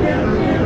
Yeah.